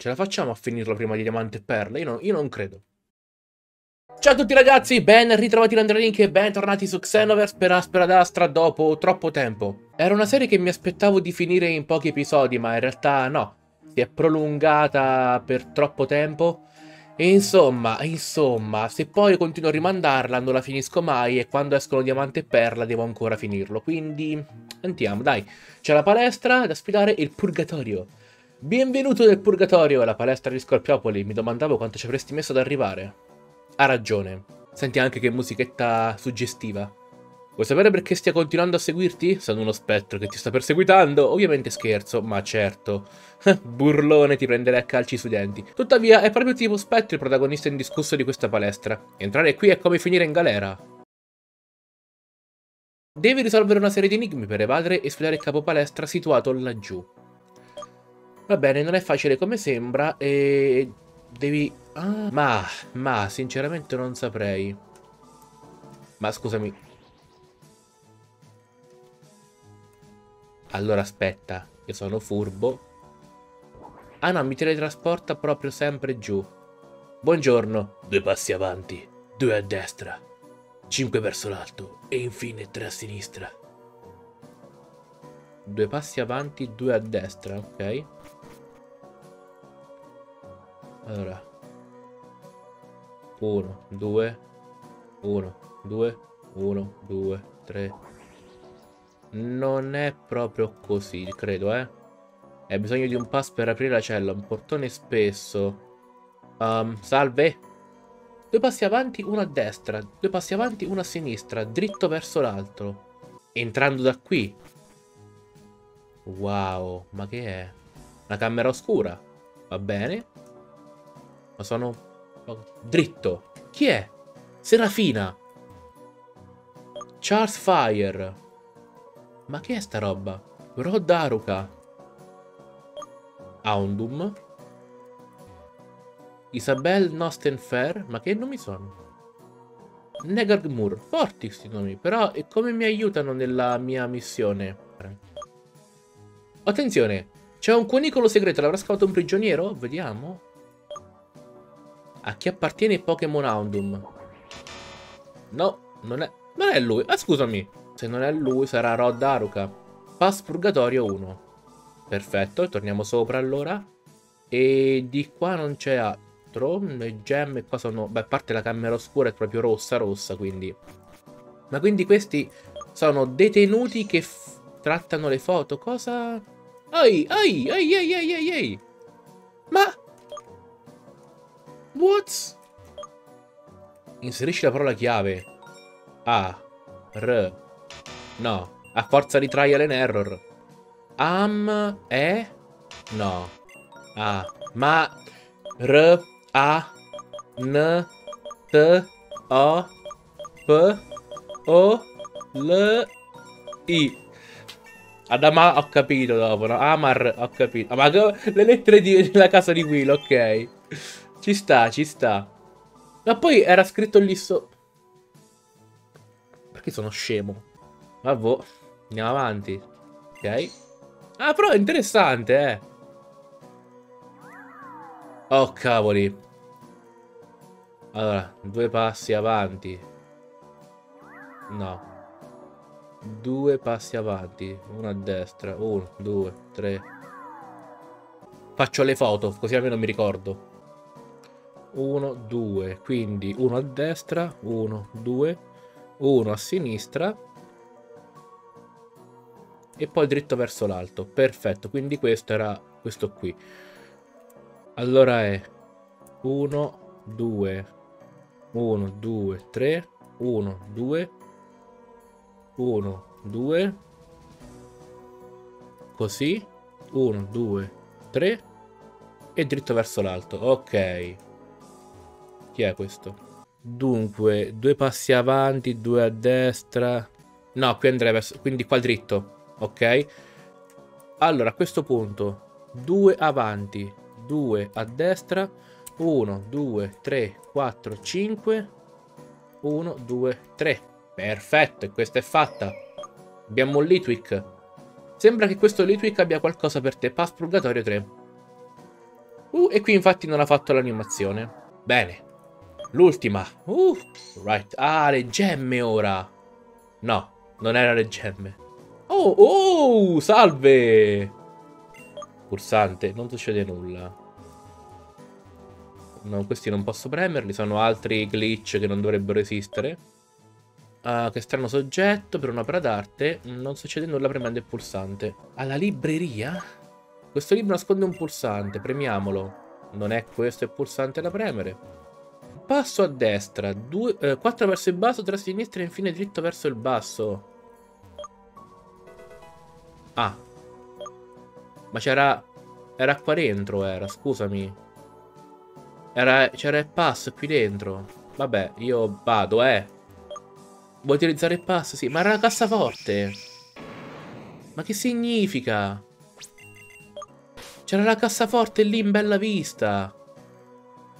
Ce la facciamo a finirlo prima di Diamante e Perla? Io, no, io non credo. Ciao a tutti ragazzi, ben ritrovati in Andrelink e bentornati su Xenoverse per Aspera d'Astra dopo troppo tempo. Era una serie che mi aspettavo di finire in pochi episodi, ma in realtà no. Si è prolungata per troppo tempo. E insomma, insomma, se poi continuo a rimandarla non la finisco mai e quando escono Diamante e Perla devo ancora finirlo. Quindi, andiamo, dai. C'è la palestra da sfidare il Purgatorio. Benvenuto nel Purgatorio, la palestra di Scorpiopoli. Mi domandavo quanto ci avresti messo ad arrivare. Ha ragione. Senti anche che musichetta suggestiva. Vuoi sapere perché stia continuando a seguirti? Sono uno spettro che ti sta perseguitando. Ovviamente scherzo, ma certo. Burlone ti prenderei a calci sui denti. Tuttavia, è proprio tipo spettro il protagonista indiscusso di questa palestra. Entrare qui è come finire in galera. Devi risolvere una serie di enigmi per evadere e sfidare il capo palestra situato laggiù. Va bene, non è facile come sembra e devi... Ah, ma, ma, sinceramente non saprei. Ma scusami. Allora aspetta, io sono furbo. Ah no, mi teletrasporta proprio sempre giù. Buongiorno. Due passi avanti, due a destra, cinque verso l'alto e infine tre a sinistra. Due passi avanti, due a destra, ok? Allora. 1, 2, 1, 2, 1, 2, 3. Non è proprio così, credo, eh. Hai bisogno di un pass per aprire la cella, un portone spesso. Um, salve. Due passi avanti, uno a destra. Due passi avanti, uno a sinistra. Dritto verso l'altro. Entrando da qui. Wow, ma che è? Una camera oscura. Va bene. Ma sono dritto. Chi è? Serafina. Charles Fire. Ma che è sta roba? Rod Aruka. Aundum. Isabel Nostenfer. Ma che nomi sono? Negargmur. Forti questi nomi. Però come mi aiutano nella mia missione? Attenzione. C'è un cunicolo segreto. L'avrà scavato un prigioniero? Vediamo. A chi appartiene Pokémon Houndum? No, non è... Non è lui. Ah, scusami. Se non è lui, sarà Rod Aruka. Pass Purgatorio 1. Perfetto, torniamo sopra allora. E di qua non c'è altro. Le gemme qua sono... Beh, a parte la camera oscura è proprio rossa, rossa, quindi... Ma quindi questi sono detenuti che trattano le foto. Cosa... Ai, ai, ai, ai, ai, ai, ai. Ma... What? Inserisci la parola chiave. A. R. No. A forza di trial and error. Am. E. No. A. Ma. R. A. N. T. O. P. O. L. I. Adama ho capito dopo, no? Amar ho capito. Ma le lettere della casa di Will, ok. Ci sta, ci sta. Ma poi era scritto lì so... Perché sono scemo? Vabbè, andiamo avanti. Ok. Ah, però è interessante, eh. Oh, cavoli. Allora, due passi avanti. No. Due passi avanti. Uno a destra. Uno, due, tre. Faccio le foto, così almeno mi ricordo. 1, 2, quindi 1 a destra, 1, 2, 1 a sinistra. E poi dritto verso l'alto. Perfetto, quindi questo era questo qui. Allora è 1, 2, 1, 2, 3, 1, 2, 1, 2, così, 1, 2, 3 e dritto verso l'alto. Ok. Chi è questo? Dunque, due passi avanti, due a destra. No, qui andrei verso... Quindi qua dritto. Ok? Allora, a questo punto, due avanti, due a destra. 1, 2, 3, 4, 5. 1, 2, 3. Perfetto, e questa è fatta. Abbiamo un Litwick. Sembra che questo Litwick abbia qualcosa per te. Pass Purgatorio 3. Uh, e qui infatti non ha fatto l'animazione. Bene. L'ultima. Uh, right. Ah, le gemme ora. No, non era le gemme. Oh, oh, salve! Pulsante, non succede nulla. No, questi non posso premerli, sono altri glitch che non dovrebbero esistere. Uh, che strano soggetto per un'opera d'arte. Non succede nulla premendo il pulsante. Alla libreria? Questo libro nasconde un pulsante, premiamolo. Non è questo il pulsante da premere. Passo a destra, 4 eh, verso il basso, 3 a sinistra e infine dritto verso il basso. Ah. Ma c'era... Era qua dentro, era, scusami. Era... C'era il pass qui dentro. Vabbè, io vado, eh. Vuoi utilizzare il pass? Sì, ma era la cassaforte. Ma che significa? C'era la cassaforte lì in bella vista.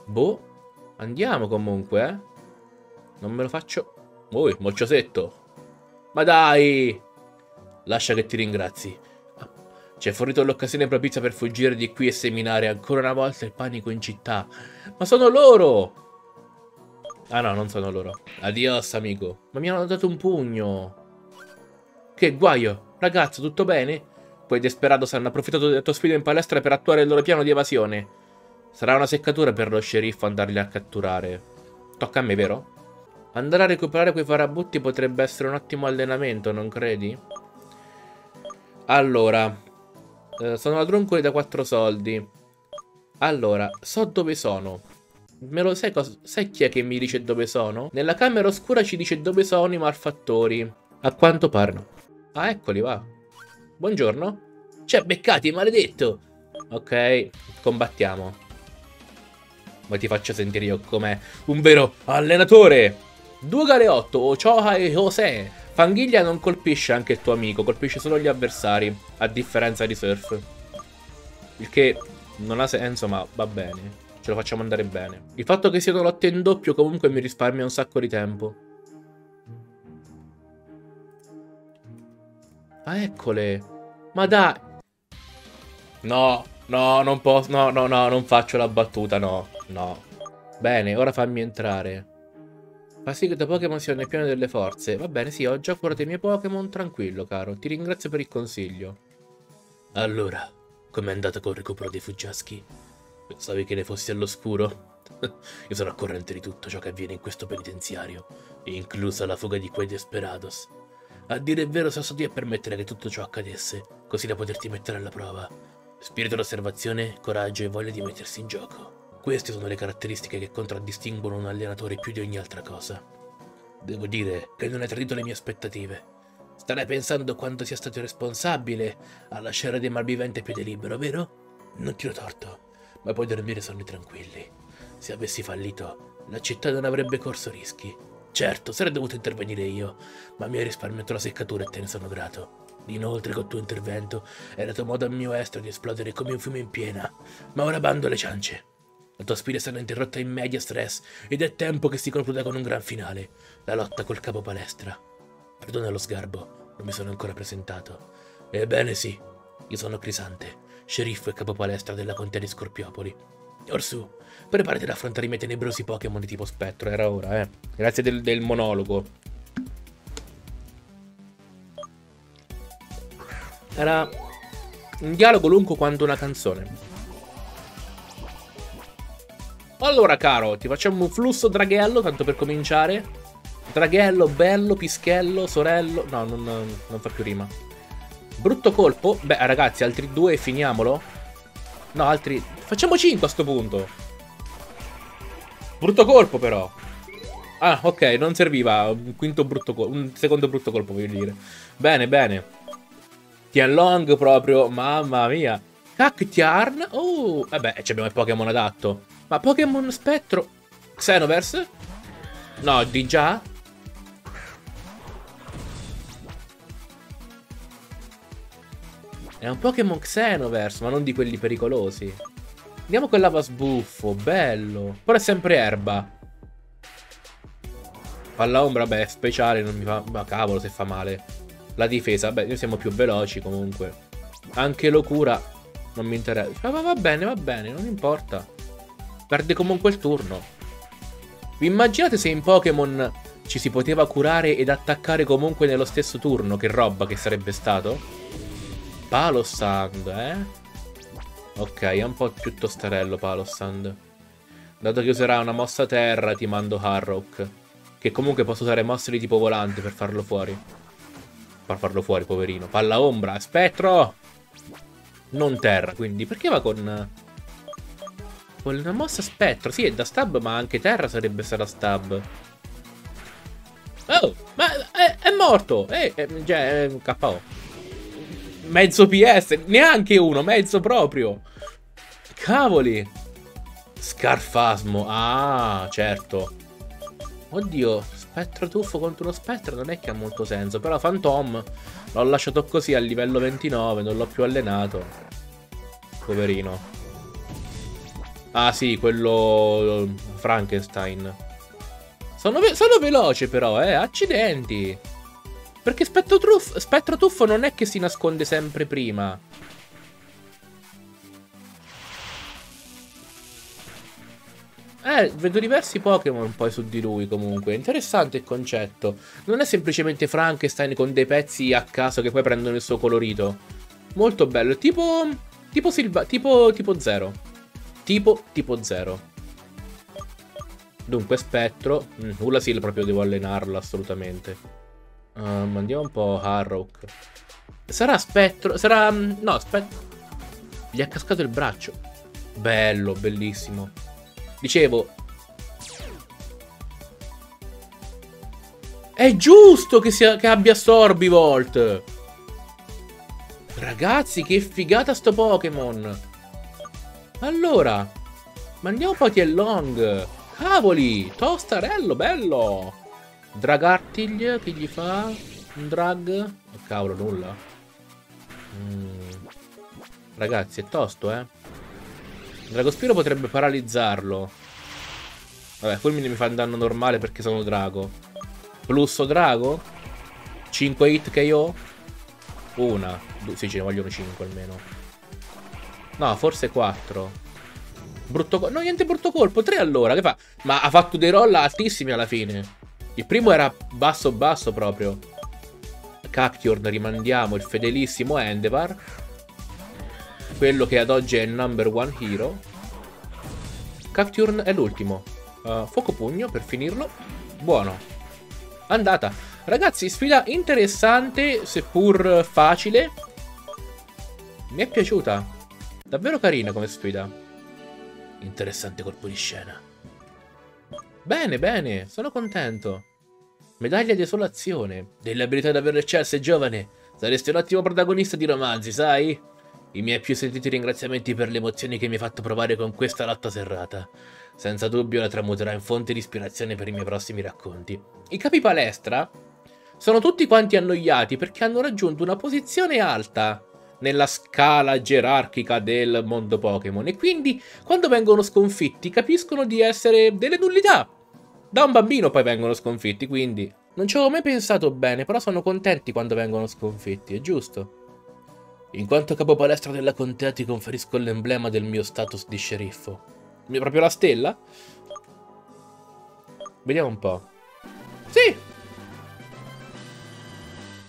Boh. Andiamo comunque, eh. Non me lo faccio... Ui, mocciosetto. Ma dai! Lascia che ti ringrazi. Ci hai fornito l'occasione propizia per fuggire di qui e seminare ancora una volta il panico in città. Ma sono loro! Ah no, non sono loro. Adios, amico. Ma mi hanno dato un pugno. Che guaio? Ragazzo, tutto bene? Poi Desperados hanno approfittato della tua sfida in palestra per attuare il loro piano di evasione. Sarà una seccatura per lo sceriffo andarli a catturare. Tocca a me, vero? Andare a recuperare quei farabutti potrebbe essere un ottimo allenamento, non credi? Allora, eh, sono ladruncoli da quattro soldi. Allora, so dove sono. Me lo sai, sai chi è che mi dice dove sono? Nella camera oscura ci dice dove sono i malfattori. A quanto pare no. Ah, eccoli, va. Buongiorno. C'è beccati, maledetto. Ok, combattiamo. Ma ti faccio sentire io come un vero allenatore. Due galeotto, Ochoa e José. Fanghiglia non colpisce anche il tuo amico, colpisce solo gli avversari, a differenza di Surf. Il che non ha senso, ma va bene. Ce lo facciamo andare bene. Il fatto che siano lotte in doppio comunque mi risparmia un sacco di tempo. Ah, eccole. Ma dai. No, no, non posso. No, no, no, non faccio la battuta, no. No. Bene, ora fammi entrare. Fa sì che da Pokémon sia nel piano delle forze. Va bene, sì, ho già curato i miei Pokémon, tranquillo, caro. Ti ringrazio per il consiglio. Allora, com'è andata col recupero dei fuggiaschi? Pensavi che ne fossi all'oscuro? Io sono a corrente di tutto ciò che avviene in questo penitenziario, inclusa la fuga di quei Desperados. A dire il vero sono stato io a permettere che tutto ciò accadesse, così da poterti mettere alla prova. Spirito d'osservazione, coraggio e voglia di mettersi in gioco. Queste sono le caratteristiche che contraddistinguono un allenatore più di ogni altra cosa. Devo dire che non hai tradito le mie aspettative. Starai pensando quanto sia stato responsabile a lasciare dei malviventi a piede libero, vero? Non ti ho torto, ma puoi dormire sonni tranquilli. Se avessi fallito, la città non avrebbe corso rischi. Certo, sarei dovuto intervenire io, ma mi hai risparmiato la seccatura e te ne sono grato. Inoltre, col tuo intervento, hai dato modo al mio estro di esplodere come un fiume in piena. Ma ora bando alle ciance. La tua sfida sarà interrotta in media stress ed è tempo che si concluda con un gran finale. La lotta col capo palestra. Perdona lo sgarbo, non mi sono ancora presentato. Ebbene sì, io sono Crisante, sceriffo e capo palestra della contea di Scorpiopoli. Orsù, preparati ad affrontare i miei tenebrosi Pokémon di tipo spettro, era ora, eh. Grazie del, del monologo. Era un dialogo lungo quanto una canzone. Allora, caro, ti facciamo un flusso draghello, tanto per cominciare. Draghello, bello, pischello, sorello... No, non, non fa più rima. Brutto colpo. Beh, ragazzi, altri due e finiamolo. No, altri... Facciamo 5 a sto punto. Brutto colpo, però. Ah, ok, non serviva un quinto brutto colpo. Un secondo brutto colpo, voglio dire. Bene, bene. Tianlong proprio, mamma mia. Cactiarn. Oh, vabbè, abbiamo il Pokémon adatto. Ma Pokémon Spettro... Xenoverse? No, di già? È un Pokémon Xenoverse, ma non di quelli pericolosi. Andiamo con lava sbuffo, bello. Però è sempre erba. Palla ombra, beh, speciale, non mi fa... Ma cavolo se fa male. La difesa, beh, noi siamo più veloci comunque. Anche locura. Non mi interessa. Ma va bene, va bene, non importa. Perde comunque il turno. Vi immaginate se in Pokémon ci si poteva curare ed attaccare comunque nello stesso turno? Che roba che sarebbe stato? Palosand, eh? Ok, è un po' più tostarello Palosand. Dato che userà una mossa terra, ti mando Harrock. Che comunque posso usare mosse di tipo volante per farlo fuori. Per farlo fuori, poverino. Palla ombra, spettro! Non terra, quindi perché va con... Con una mossa spettro? Sì, è da stab, ma anche terra sarebbe stata stab. Oh, ma è, è morto! Eh, è, cioè, è KO. Mezzo PS, neanche uno, mezzo proprio. Cavoli. Scarfasmo, ah, certo. Oddio, spettro tuffo contro uno spettro non è che ha molto senso. Però Phantom l'ho lasciato così a livello 29, non l'ho più allenato. Poverino. Ah sì, quello Frankenstein. Sono, ve sono veloce però, eh, accidenti. Perché spettro, spettro tuffo non è che si nasconde sempre prima. Eh, vedo diversi Pokémon poi su di lui comunque. Interessante il concetto. Non è semplicemente Frankenstein con dei pezzi a caso che poi prendono il suo colorito. Molto bello. Tipo... Tipo Silva... Tipo... Tipo Zero. Tipo... Tipo Zero. Dunque, Spettro. Mm, Ulasil proprio devo allenarlo assolutamente. Um, andiamo un po' Harrock. Sarà Spettro... Sarà... Mm, no, Spettro... Gli ha cascato il braccio. Bello, bellissimo. Dicevo... È giusto che, sia, che abbia Sorbivolt! Ragazzi, che figata sto Pokémon! Allora, mandiamo poi Long. Cavoli, tostarello, bello! Dragartiglia, che gli fa? Un drag? Oh, cavolo, nulla. Mm. Ragazzi, è tosto, eh? Dragospiro potrebbe paralizzarlo. Vabbè, Fulmine mi fa un danno normale perché sono drago. Plusso drago? 5 hit che io? Una. Sì, ce ne vogliono 5 almeno. No, forse 4. Brutto colpo. No, niente brutto colpo. 3 allora. Che fa? Ma ha fatto dei roll altissimi alla fine. Il primo era basso basso proprio. Cactiorn rimandiamo il fedelissimo Endevar quello che ad oggi è il number one hero. Cacturn è l'ultimo. Uh, fuoco pugno per finirlo. Buono. Andata. Ragazzi, sfida interessante, seppur facile. Mi è piaciuta. Davvero carina come sfida. Interessante colpo di scena. Bene, bene, sono contento. Medaglia di esolazione. Delle abilità davvero eccelse, giovane. Saresti un ottimo protagonista di romanzi, sai? I miei più sentiti ringraziamenti per le emozioni che mi hai fatto provare con questa lotta serrata. Senza dubbio la tramuterà in fonte di ispirazione per i miei prossimi racconti. I capi palestra sono tutti quanti annoiati perché hanno raggiunto una posizione alta nella scala gerarchica del mondo Pokémon e quindi quando vengono sconfitti capiscono di essere delle nullità. Da un bambino poi vengono sconfitti, quindi non ci avevo mai pensato bene, però sono contenti quando vengono sconfitti, è giusto. In quanto capo palestra della contea ti conferisco l'emblema del mio status di sceriffo. Mi è proprio la stella? Vediamo un po'. Sì!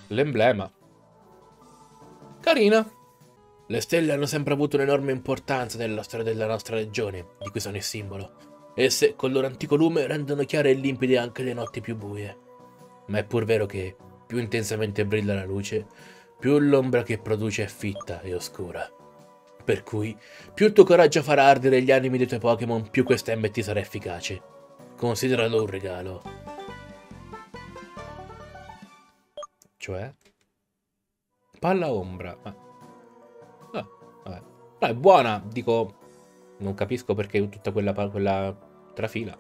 L'emblema. Carina. Le stelle hanno sempre avuto un'enorme importanza nella storia della nostra regione, di cui sono il simbolo. Esse, col loro antico lume, rendono chiare e limpide anche le notti più buie. Ma è pur vero che, più intensamente brilla la luce, più l'ombra che produce è fitta e oscura. Per cui, più il tuo coraggio farà ardere gli animi dei tuoi Pokémon, più questa MT sarà efficace. Consideralo un regalo. Cioè? Palla ombra. Ah. Ah, vabbè. No, è buona, dico... Non capisco perché tutta quella, quella trafila.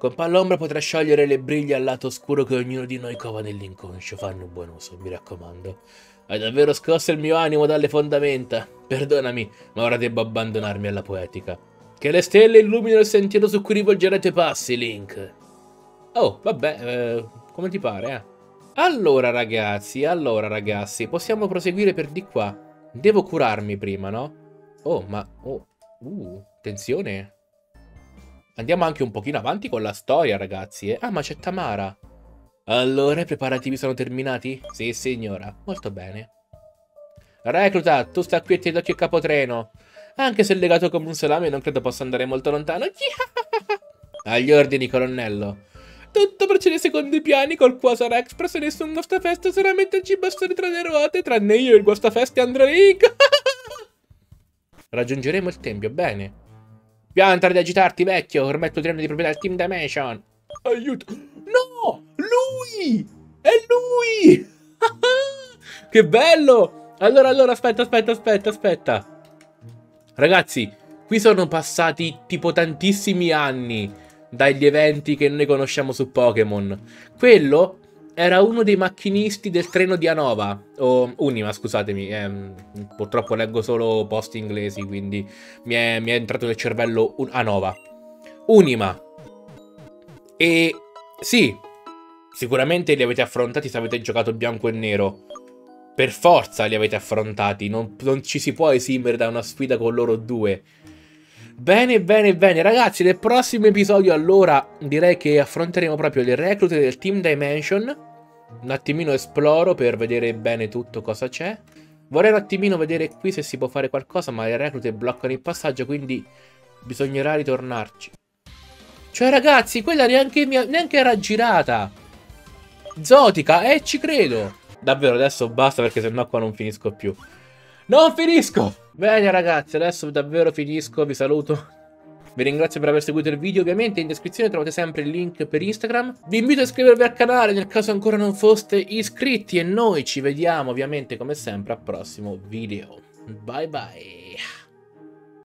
Con Pallombra potrà sciogliere le briglie al lato oscuro che ognuno di noi cova nell'inconscio. Fanno un buon uso, mi raccomando. Hai davvero scosso il mio animo dalle fondamenta. Perdonami, ma ora devo abbandonarmi alla poetica. Che le stelle illuminino il sentiero su cui rivolgerete i passi, Link. Oh, vabbè, eh, come ti pare, eh? Allora, ragazzi, allora, ragazzi, possiamo proseguire per di qua. Devo curarmi prima, no? Oh, ma... Oh, uh, attenzione. Andiamo anche un pochino avanti con la storia, ragazzi. Eh? Ah, ma c'è Tamara. Allora, i preparativi sono terminati? Sì, signora. Molto bene. Recluta, tu sta qui e ti do il capotreno. Anche se legato come un salame non credo possa andare molto lontano. Agli ordini, colonnello. Tutto procede secondo i piani col Quasar Express e nessun guastafeste solamente il cibo tra le ruote, tranne io e il guastafeste Android. Raggiungeremo il tempio, bene. Piantare di agitarti, vecchio, ormai il treno di proprietà del Team Dimension. Aiuto. No! Lui! È lui! che bello! Allora, allora, aspetta, aspetta, aspetta, aspetta. Ragazzi, qui sono passati tipo tantissimi anni dagli eventi che noi conosciamo su Pokémon. Quello era uno dei macchinisti del treno di Anova, o Unima, scusatemi, ehm, purtroppo leggo solo post inglesi, quindi mi è, mi è entrato nel cervello un Anova. Unima. E sì, sicuramente li avete affrontati se avete giocato bianco e nero. Per forza li avete affrontati, non, non ci si può esimere da una sfida con loro due. Bene, bene, bene, ragazzi, nel prossimo episodio allora direi che affronteremo proprio le reclute del Team Dimension. Un attimino esploro per vedere bene tutto cosa c'è. Vorrei un attimino vedere qui se si può fare qualcosa, ma le reclute bloccano il passaggio, quindi bisognerà ritornarci. Cioè, ragazzi, quella neanche, mia, neanche era girata. Zotica, eh, ci credo. Davvero, adesso basta perché sennò qua non finisco più. Non finisco! Bene ragazzi, adesso davvero finisco, vi saluto. Vi ringrazio per aver seguito il video, ovviamente in descrizione trovate sempre il link per Instagram. Vi invito a iscrivervi al canale nel caso ancora non foste iscritti e noi ci vediamo ovviamente come sempre al prossimo video. Bye bye.